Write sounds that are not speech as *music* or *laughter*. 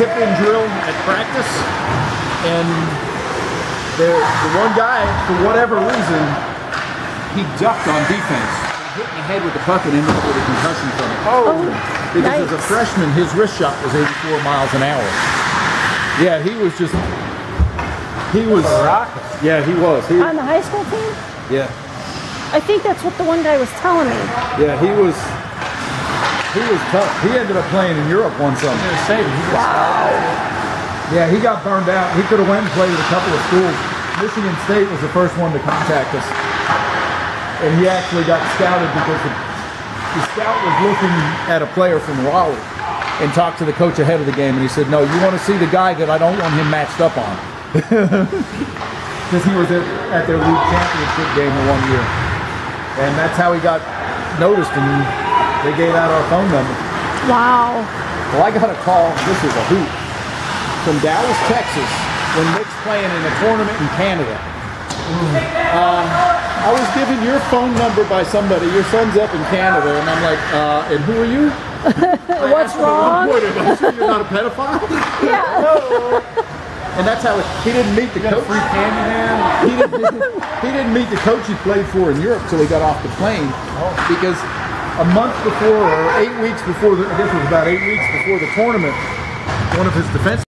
tip-in drill at practice, and the, the one guy, for whatever reason, he ducked on defense, hit in the head with the puck, and ended up with a concussion from it. Oh, Because as a freshman, his wrist shot was 84 miles an hour. Yeah, he was just. He was. A rock. Yeah, he was. He, On the high school team? yeah, I think that's what the one guy was telling me. yeah, he was. He was tough. He ended up playing in Europe one summer. Yeah, he got burned out. He could have went and played at a couple of schools. Michigan State was the first one to contact us, and he actually got scouted because the, the scout was looking at a player from Raleigh and talked to the coach ahead of the game, and he said, "No, you want to see the guy that I don't want him matched up on." *laughs* Because he was at, at their league championship game the one year, and that's how he got noticed, and they gave out our phone number. Wow. Well, I got a call. This is a hoot from Dallas, Texas, when Nick's playing in a tournament in Canada. Uh, I was given your phone number by somebody. Your son's up in Canada, and I'm like, uh, and who are you? *laughs* What's asked one wrong? point, "Am sure you're not a pedophile? *laughs* Yeah. And that's how it, he didn't meet the coach. Free candy man. He didn't, he didn't meet the coach he played for in Europe till he got off the plane because a month before or eight weeks before the, I guess it was about eight weeks before the tournament, one of his defense